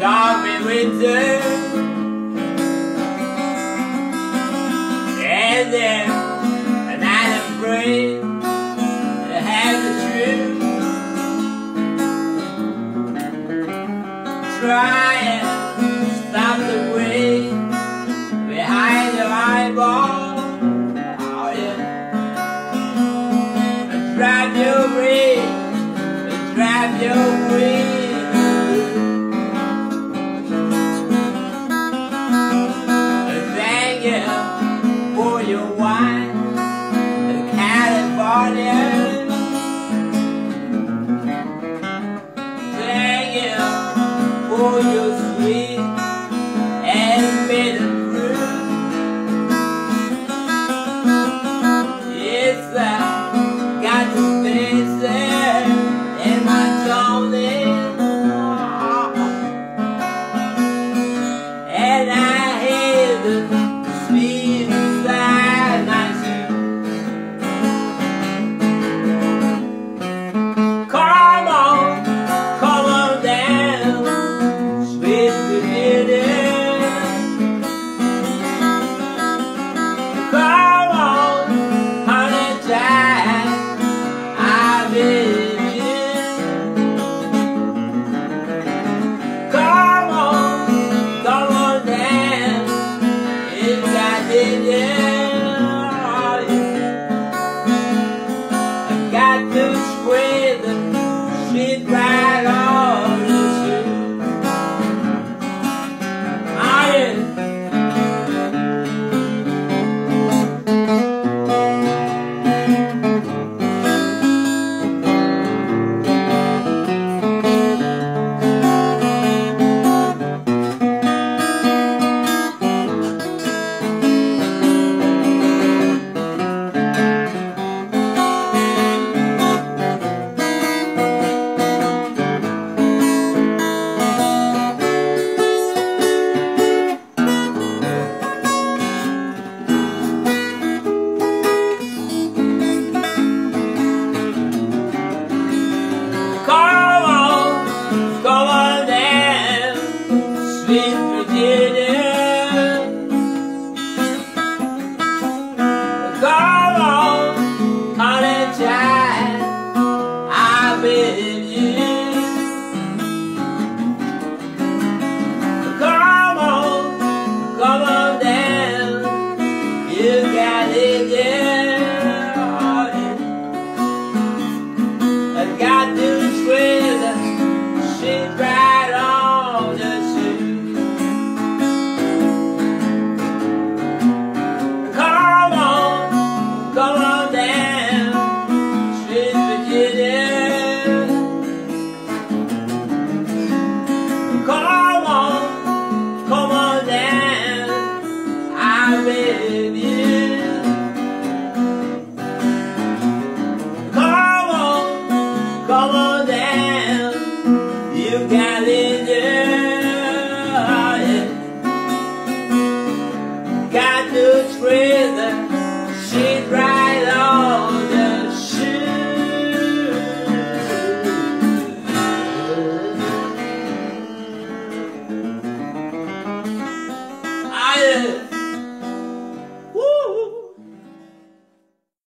stop me with them And then and I'm afraid to have the truth. Try for your wine. California Thank you yeah, yeah. Come on, come on down, I beg